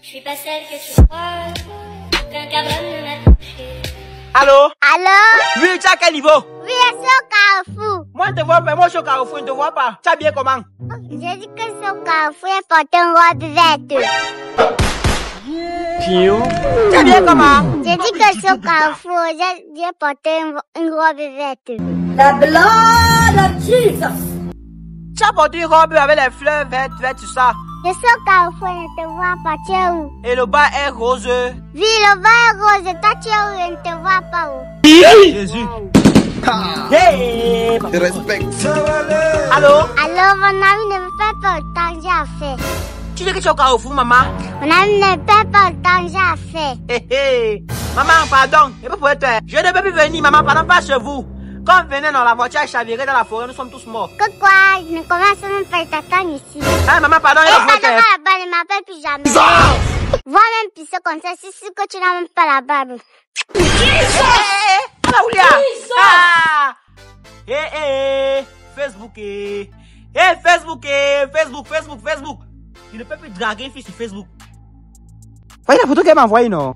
Je suis pas celle que tu crois. Aucun cabron ne m'a touché. Allô? Allô? Oui, tu as quel niveau? Oui, je suis au Carrefour. Moi, je te vois pas. Moi, je suis au carrefour, je ne te vois pas. Tu as bien comment? J'ai dit que je suis au Carrefour et porte une robe verte. Tu as bien comment? J'ai dit que je suis au Carrefour, j'ai porté une, une robe verte. The blood of Jesus. Tu as porté une robe avec les fleurs vertes, vertes, tout ça. Je suis au Carrefour et je ne te vois pas. Tu es où? Et le bas est rose. Oui, le vin est rose. Toi, tu es où? Je ne te vois pas où. Jésus. Hey Respect. Allô? Alors, mon ami ne veut pas pour le temps que j'ai fait. Tu dis que tu es au carrefour, maman? Mon ami ne veut pas pour le temps que j'ai fait. Hé hé Maman, pardon. Je peux pour toi. Je ne peux plus venir, maman, pendant pas chez vous. Quand on venait dans la voiture à chavirer dans la forêt, nous sommes tous morts. Que quoi? Je ne commence même pas à t'attendre ici. Ah, maman, pardon, Et il ça faut devrait que... la barbe, ne m'appelle plus jamais. Va même pisser comme ça, si c'est que tu n'as même pas la barbe. Hé hé Ah, Oulia Ah Hé hé Facebook hé Hé Facebook hé Facebook, Facebook, Facebook Il ne peut plus draguer une fille sur Facebook. Voyez la photo qu'elle m'a envoyée, non?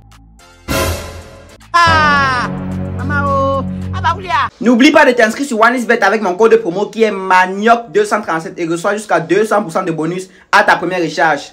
N'oublie pas de t'inscrire sur OneIsBet avec mon code promo qui est manioc237 et reçois jusqu'à 200% de bonus à ta première recharge.